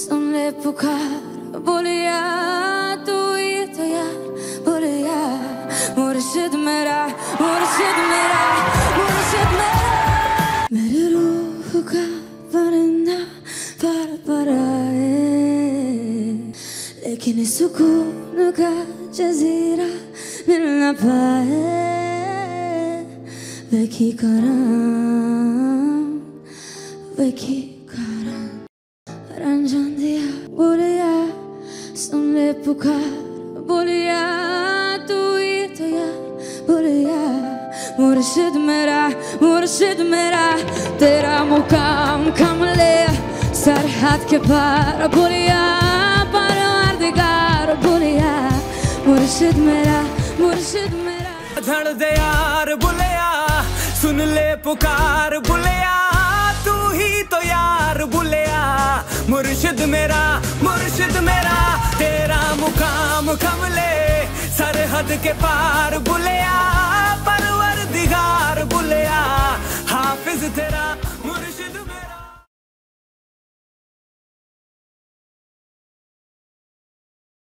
Son l'epoca Bolea duita ya Bolea Morishid mera Morishid mera Morishid mera Mere ruhu ka varna Para para Lekin sukun ka jazira Mil na pae Veki karam Veki karam Ranjan बोलिया सुन ले पुकार बोलिया तू ही तो यार बोलिया मुर्शिद मेरा मुर्शिद मेरा तेरा मुकाम कम ले सरहद के पार बोलिया परवार दिगार बोलिया मुर्शिद मेरा मुर्शिद मेरा धड़ दे यार बुलिया, सुन ले पुकार, बुलिया, तू ही तो यार मुर्शिद मेरा मुर्शिद मेरा, तेरा मुकाम कमले, सरहद के पार बुलिया परवर दिगार बुलिया, हाफिज तेरा।